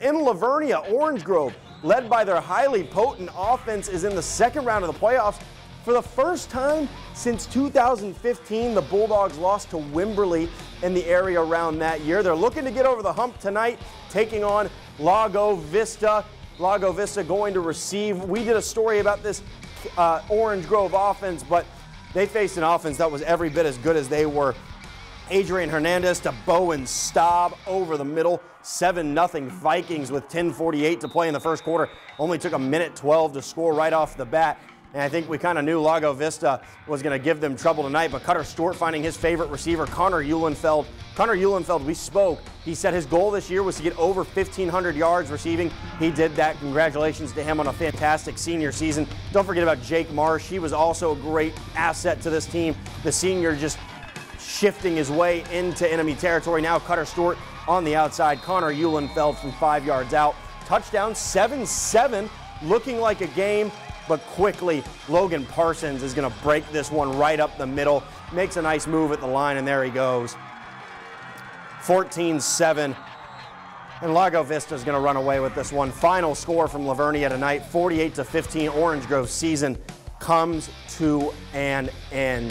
In La Vernia, Orange Grove, led by their highly potent offense, is in the second round of the playoffs. For the first time since 2015, the Bulldogs lost to Wimberley in the area around that year. They're looking to get over the hump tonight, taking on Lago Vista. Lago Vista going to receive. We did a story about this uh, Orange Grove offense, but they faced an offense that was every bit as good as they were Adrian Hernandez to Bowen Staub over the middle. 7 0 Vikings with 10.48 to play in the first quarter. Only took a minute 12 to score right off the bat. And I think we kind of knew Lago Vista was going to give them trouble tonight, but Cutter Stewart finding his favorite receiver, Connor Eulenfeld. Connor Eulenfeld, we spoke. He said his goal this year was to get over 1,500 yards receiving. He did that. Congratulations to him on a fantastic senior season. Don't forget about Jake Marsh. He was also a great asset to this team. The senior just shifting his way into enemy territory. Now Cutter Stewart on the outside. Connor Eulenfeld from five yards out. Touchdown 7 7, looking like a game, but quickly Logan Parsons is going to break this one right up the middle. Makes a nice move at the line, and there he goes. 14 7. And Lago Vista is going to run away with this one. Final score from La Vernia tonight 48 to 15. Orange Grove season comes to an end.